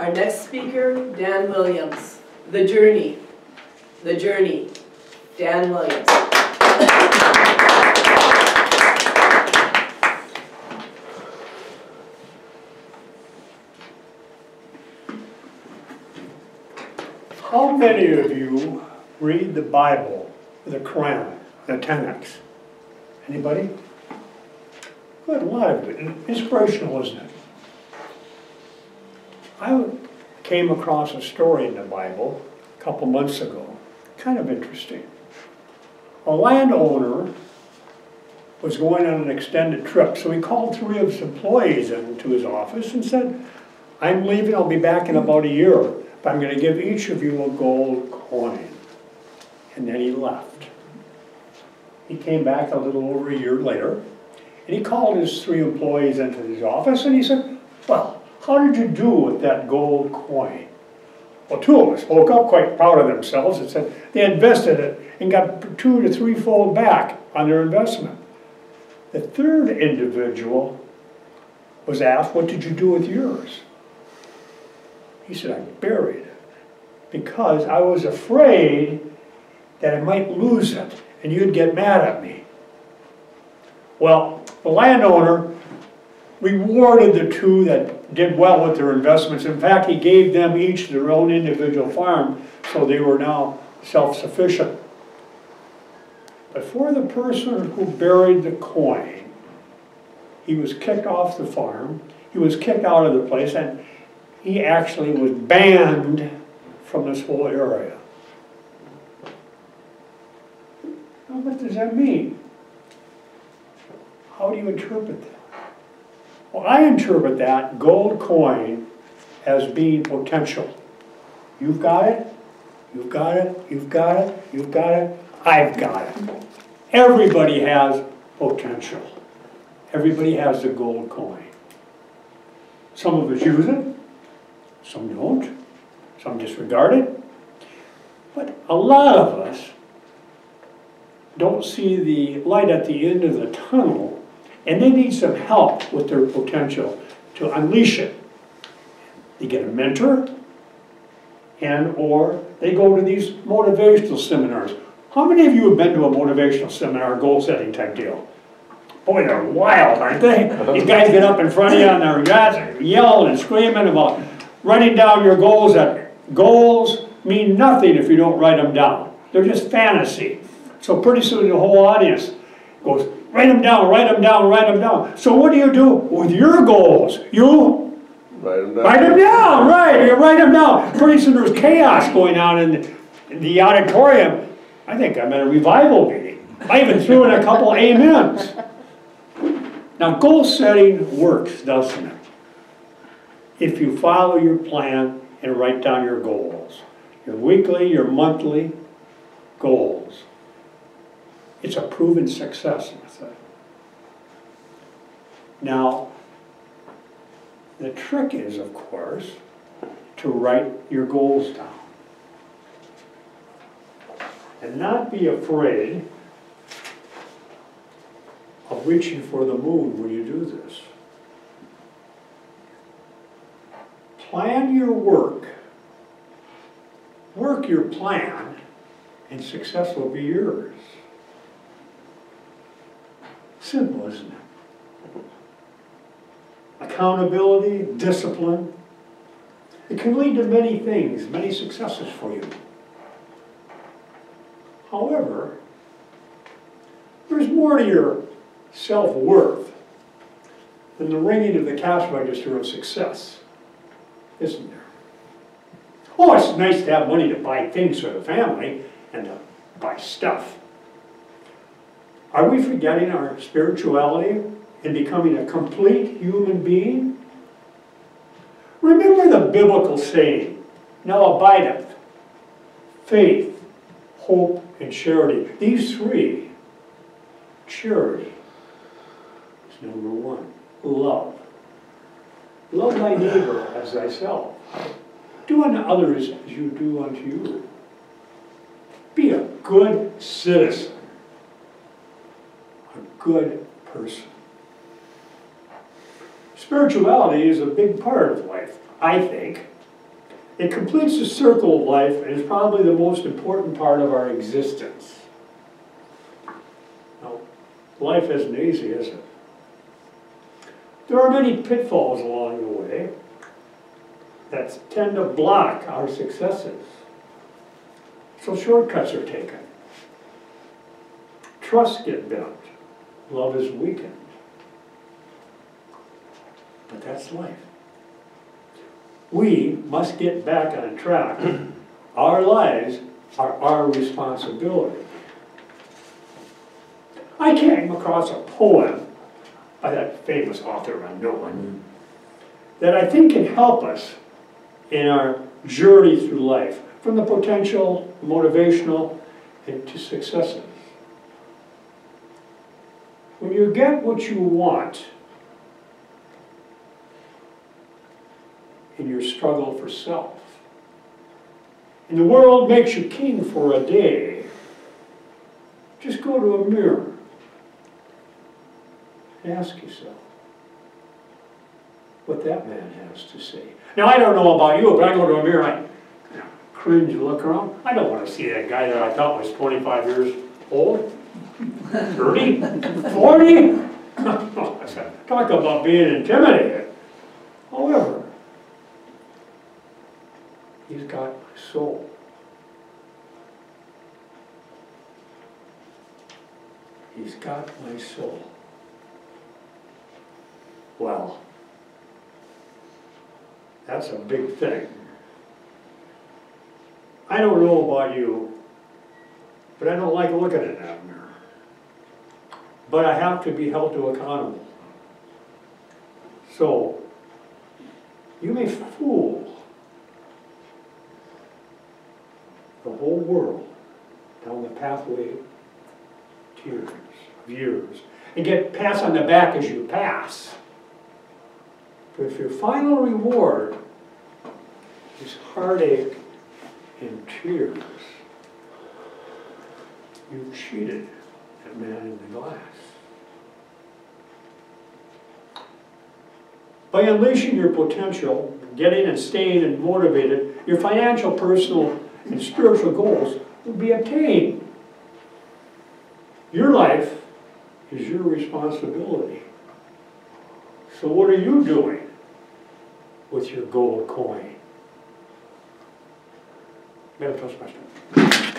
Our next speaker, Dan Williams. The Journey. The Journey. Dan Williams. How many of you read the Bible a crayon, the 10x? Anybody? Good, a lot of it. Inspirational, isn't it? I came across a story in the Bible a couple months ago, kind of interesting. A landowner was going on an extended trip, so he called three of his employees into his office and said, I'm leaving, I'll be back in about a year. But I'm going to give each of you a gold coin. And then he left. He came back a little over a year later, and he called his three employees into his office, and he said, well, how did you do with that gold coin? Well, two of them spoke up quite proud of themselves and said they invested it and got two to three-fold back on their investment. The third individual was asked, what did you do with yours? He said, I buried it because I was afraid that I might lose it and you'd get mad at me. Well, the landowner rewarded the two that did well with their investments. In fact, he gave them each their own individual farm, so they were now self-sufficient. But for the person who buried the coin, he was kicked off the farm, he was kicked out of the place, and he actually was banned from this whole area. Now, what does that mean? How do you interpret that? Well, I interpret that gold coin as being potential. You've got it, you've got it, you've got it, you've got it, I've got it. Everybody has potential. Everybody has the gold coin. Some of us use it, some don't, some disregard it. But a lot of us don't see the light at the end of the tunnel and they need some help with their potential to unleash it. They get a mentor and or they go to these motivational seminars. How many of you have been to a motivational seminar, goal setting type deal? Boy, they're wild, aren't they? These guys get up in front of you on their yachts, yelling and screaming about writing down your goals that goals mean nothing if you don't write them down. They're just fantasy. So pretty soon the whole audience goes, write them down, write them down, write them down. So what do you do with your goals? You Write them down. write them down, right, you write them down. Pretty soon there's chaos going on in the, auditorium. I think I'm at a revival meeting. I even threw in a couple amens. Now goal setting works, doesn't it? if you follow your plan and write down your goals. Your weekly, your monthly goals. It's a proven success method. Now, the trick is, of course, to write your goals down. And not be afraid of reaching for the moon when you do this. plan your work, work your plan, and success will be yours. Simple, isn't it? Accountability, discipline. It can lead to many things, many successes for you. However, there's more to your self-worth than the ringing of the cash register of success isn't there? Oh, it's nice to have money to buy things for the family and to buy stuff. Are we forgetting our spirituality and becoming a complete human being? Remember the biblical saying, now abideth faith, hope, and charity. These three, charity is number one. Love Love thy neighbor as thyself. Do unto others as you do unto you. Be a good citizen, good person. Spirituality is a big part of life, I think. It completes the circle of life and is probably the most important part of our existence. Now, life isn't easy, is it? There are many pitfalls along the way that tend to block our successes. So shortcuts are taken. Trust get bent. Love is weakened. But that's life. We must get back on track. Our lives are our responsibility. I came across a poem by that famous author I unknown mm-hmm. that I think can help us in our journey through life, from the potential, motivational, and to successes. When you get what you want in your struggle for self, and the world makes you king for a day, just go to a mirror and ask yourself what that man has to say. Now, I don't know about you, but I go to a mirror, I cringe, look around. I don't want to see that guy that I thought was 25 years old. 30, 40? Talk about being intimidated. However, he's got my soul. He's got my soul. Well, that's a big thing. I don't know about you, but I don't like looking in that mirror. But I have to be held to accountable. So, you may fool the whole world down the pathway to years, and get pats on the back as you pass. But if your final reward is heartache and tears, you cheated that man in the glass. By unleashing your potential, getting and staying and motivated, your financial, personal, and spiritual goals will be attained. Your life is your responsibility. So what are you doing with your gold coin? Toast my